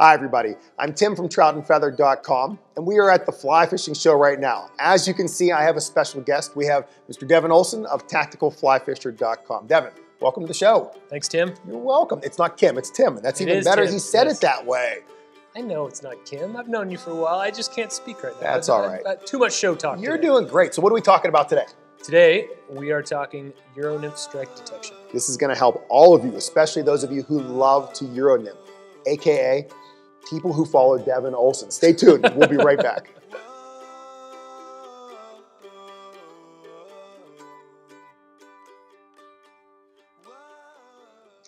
Hi, everybody. I'm Tim from troutandfeather.com, and we are at the fly fishing show right now. As you can see, I have a special guest. We have Mr. Devin Olsen of tacticalflyfisher.com. Devin, welcome to the show. Thanks, Tim. You're welcome. It's not Kim, it's Tim, and that's It even better. Tim, He said yes. it that way. I know it's not Kim. I've known you for a while. I just can't speak right now. That's I've- all I've right. got too much show talk. You're today. doing great. So, what are we talking about today? Today we are talking Euro nymph strike detection. This is going to help all of you, especially those of you who love to Euronymph, aka people who follow Devin Olsen. Stay tuned. We'll be right back.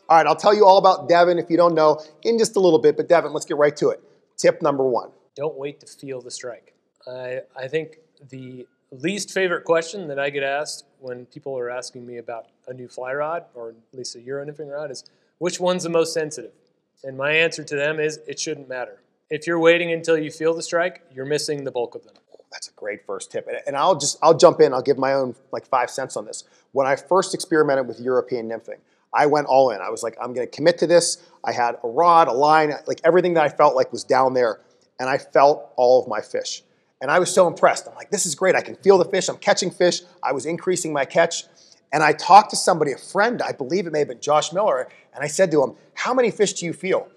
All right, I'll tell you all about Devin if you don't know in just a little bit, but Devin, let's get right to it. Tip number one. Don't wait to feel the strike. I I think the least favorite question that I get asked when people are asking me about a new fly rod or at least a Euro nymphing rod is which one's the most sensitive? And my answer to them is it shouldn't matter. If you're waiting until you feel the strike, you're missing the bulk of them. Oh, that's a great first tip. And- I'll just I'll jump in. I'll give my own like five cents on this. When I first experimented with European nymphing, I went all in. I was like, I'm going to commit to this. I had a rod, a line, like everything that I felt like was down there, and I felt all of my fish. And I was so impressed. I'm like, this is great. I can feel the fish. I'm catching fish. I was increasing my catch. And I talked to somebody, a friend, I believe it may have been Josh Miller, and I said to him, How many fish do you feel?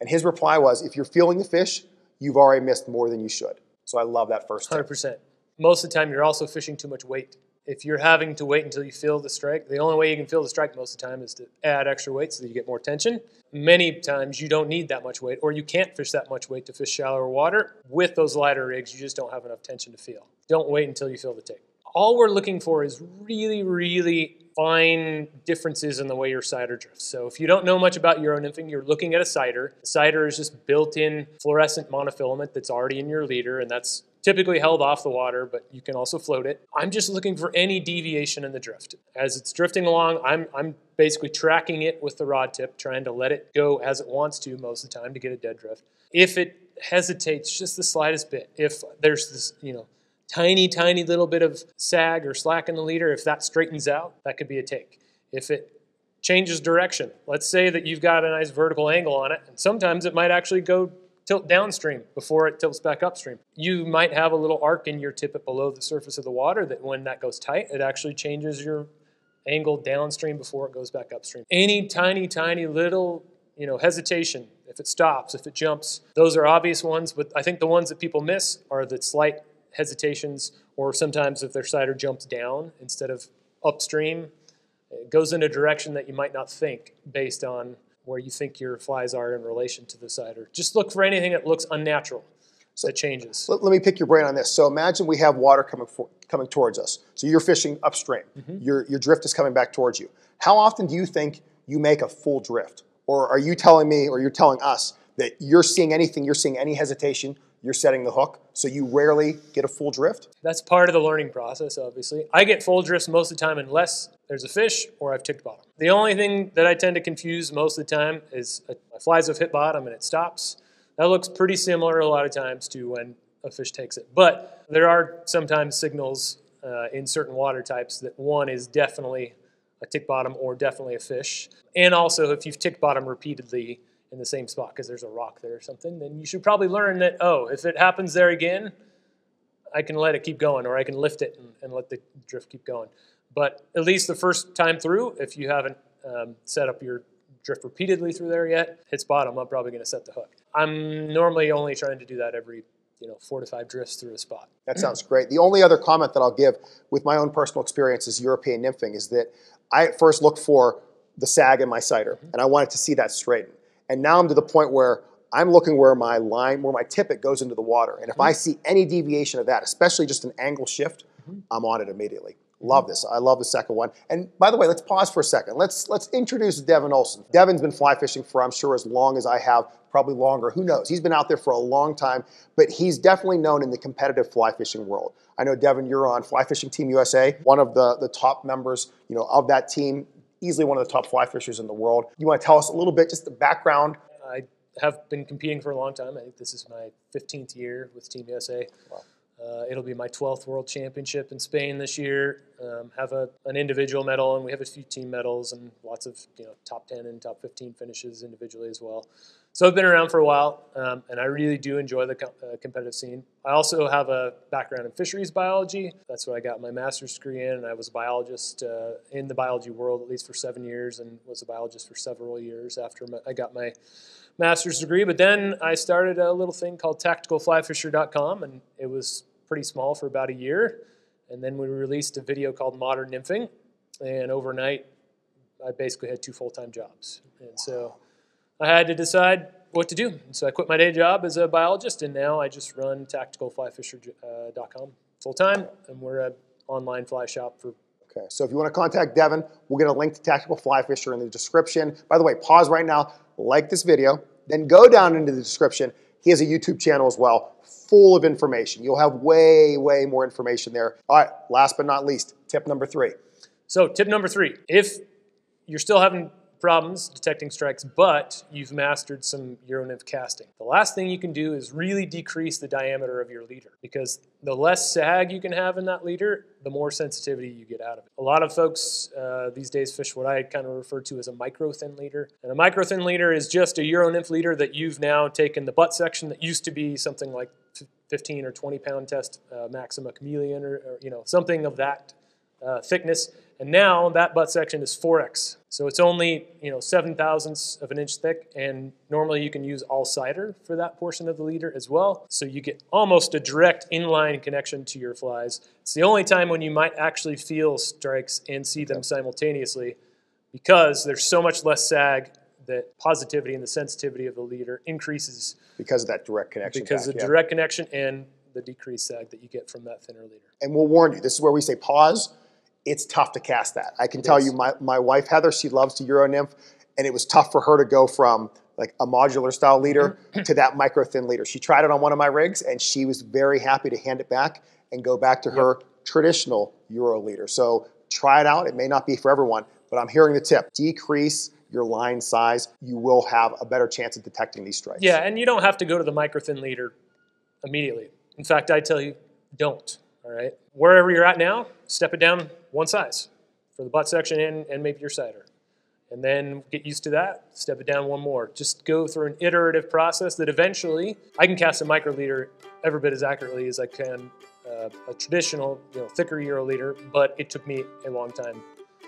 And his reply was, If you're feeling the fish, you've already missed more than you should. So I love that first tip. 100%. Most of the time, you're also fishing too much weight. If you're having to wait until you feel the strike, the only way you can feel the strike most of the time is to add extra weight so that you get more tension. Many times, you don't need that much weight, or you can't fish that much weight to fish shallower water. With those lighter rigs, you just don't have enough tension to feel. Don't wait until you feel the take. All we're looking for is really, really fine differences in the way your sighter drifts. So if you don't know much about Euro nymphing, you're looking at a sighter. The sighter is just built-in fluorescent monofilament that's already in your leader, and that's typically held off the water, but you can also float it. I'm just looking for any deviation in the drift. As it's drifting along, I'm, I'm basically tracking it with the rod tip, trying to let it go as it wants to most of the time to get a dead drift. If it hesitates just the slightest bit, if there's this, you know, tiny, tiny little bit of sag or slack in the leader, if that straightens out, that could be a take. If it changes direction, let's say that you've got a nice vertical angle on it, and sometimes it might actually go tilt downstream before it tilts back upstream. You might have a little arc in your tippet below the surface of the water that when that goes tight, it actually changes your angle downstream before it goes back upstream. Any tiny, tiny little, you know, hesitation, if it stops, if it jumps, those are obvious ones, but I think the ones that people miss are the slight hesitations or sometimes if their sighter jumps down instead of upstream, it goes in a direction that you might not think based on where you think your flies are in relation to the sighter. Just look for anything that looks unnatural so that changes. Let, let me pick your brain on this. So imagine we have water coming for, coming towards us. So you're fishing upstream. Mm-hmm. Your your drift is coming back towards you. How often do you think you make a full drift? Or are you telling me, or you're telling us that you're seeing anything, you're seeing any hesitation, you're setting the hook, so you rarely get a full drift? That's part of the learning process, obviously. I get full drifts most of the time unless there's a fish or I've ticked bottom. The only thing that I tend to confuse most of the time is my flies have hit bottom and it stops. That looks pretty similar a lot of times to when a fish takes it. But there are sometimes signals uh, in certain water types that one is definitely a tick bottom or definitely a fish. And also, if you've ticked bottom repeatedly in the same spot because there's a rock there or something, then you should probably learn that, oh, if it happens there again, I can let it keep going, or I can lift it and, and let the drift keep going. But at least the first time through, if you haven't um, set up your drift repeatedly through there yet, hits bottom, I'm probably going to set the hook. I'm normally only trying to do that every you know four to five drifts through a spot. That sounds great. The only other comment that I'll give with my own personal experience as European nymphing is that I at first look for the sag in my sighter, and I wanted to see that straighten. And now I'm to the point where I'm looking where my line, where my tippet goes into the water. And if mm-hmm. I see any deviation of that, especially just an angle shift, mm-hmm. I'm on it immediately. Love this. I love the second one. And by the way, let's pause for a second. Let's let's introduce Devin Olsen. Devin's been fly fishing for I'm sure as long as I have, probably longer. Who knows? He's been out there for a long time, but he's definitely known in the competitive fly fishing world. I know Devin, you're on Fly Fishing Team USA, one of the the top members, you know, of that team. Easily one of the top fly fishers in the world. You want to tell us a little bit, just the background I have been competing for a long time. I think this is my 15th year with Team USA. Wow. Uh, it'll be my 12th World Championship in Spain this year. Um, have a, an individual medal, and we have a few team medals and lots of you know top 10 and top 15 finishes individually as well. So I've been around for a while, um, and I really do enjoy the uh, competitive scene. I also have a background in fisheries biology. That's what I got my master's degree in, and I was a biologist uh, in the biology world at least for seven years, and was a biologist for several years after my, I got my master's degree. But then I started a little thing called TacticalFlyFisher.com, and it was pretty small for about a year. And then we released a video called Modern Nymphing, and overnight I basically had two full-time jobs, and so. I had to decide what to do. So I quit my day job as a biologist, and now I just run tacticalflyfisher.com full time, and we're an online fly shop for. Okay, so if you want to contact Devin, we'll get a link to Tactical Fly Fisher in the description. By the way, pause right now, like this video, then go down into the description. He has a YouTube channel as well, full of information. You'll have way, way more information there. All right, last but not least, tip number three. So, tip number three if you're still having problems detecting strikes, but you've mastered some Euro-nymph casting. The last thing you can do is really decrease the diameter of your leader because the less sag you can have in that leader, the more sensitivity you get out of it. A lot of folks uh, these days fish what I kind of refer to as a micro thin leader. And a micro thin leader is just a Euro-nymph leader that you've now taken the butt section that used to be something like 15 or 20 pound test uh, Maxima chameleon or, or, you know something of that uh, thickness and now that butt section is 4x. So it's only you know 7 thousandths of an inch thick, and normally you can use all sighter for that portion of the leader as well. So you get almost a direct inline connection to your flies. It's the only time when you might actually feel strikes and see them simultaneously because there's so much less sag that positivity and the sensitivity of the leader increases because of that direct connection. Because back, of yeah. direct connection and the decreased sag that you get from that thinner leader. And we'll warn you, this is where we say pause it's tough to cast that. I can it tell is. you, my, my wife Heather, she loves to Euro nymph, and it was tough for her to go from like a modular style leader mm-hmm. to that micro thin leader. She tried it on one of my rigs, and she was very happy to hand it back and go back to yep. her traditional Euro leader. So try it out. It may not be for everyone, but I'm hearing the tip: decrease your line size. You will have a better chance of detecting these strikes. Yeah, and you don't have to go to the micro thin leader immediately. In fact, I tell you, don't. All right. Wherever you're at now, step it down one size for the butt section and, and maybe your sighter. And then get used to that, step it down one more. Just go through an iterative process that eventually I can cast a microliter every bit as accurately as I can uh, a traditional, you know, thicker Euro leader, but it took me a long time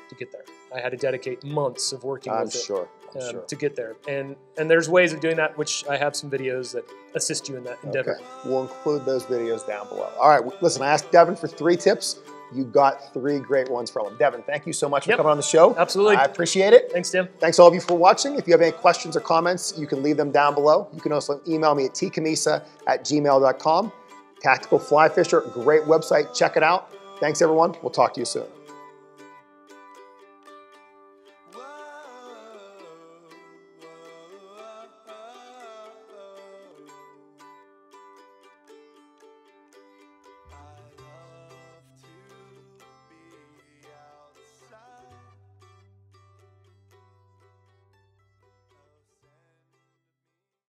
to get there. I had to dedicate months of working I'm with sure. it um, sure. to get there. And and there's ways of doing that, which I have some videos that assist you in that endeavor. Okay. We'll include those videos down below. All right, listen, I asked Devin for three tips. You got three great ones from him. Devin, thank you so much for yep. coming on the show. Absolutely. I appreciate it. Thanks, Tim. Thanks all of you for watching. If you have any questions or comments, you can leave them down below. You can also email me at tcammisa at gmail.com. Tactical Fly Fisher, great website. Check it out. Thanks, everyone. We'll talk to you soon.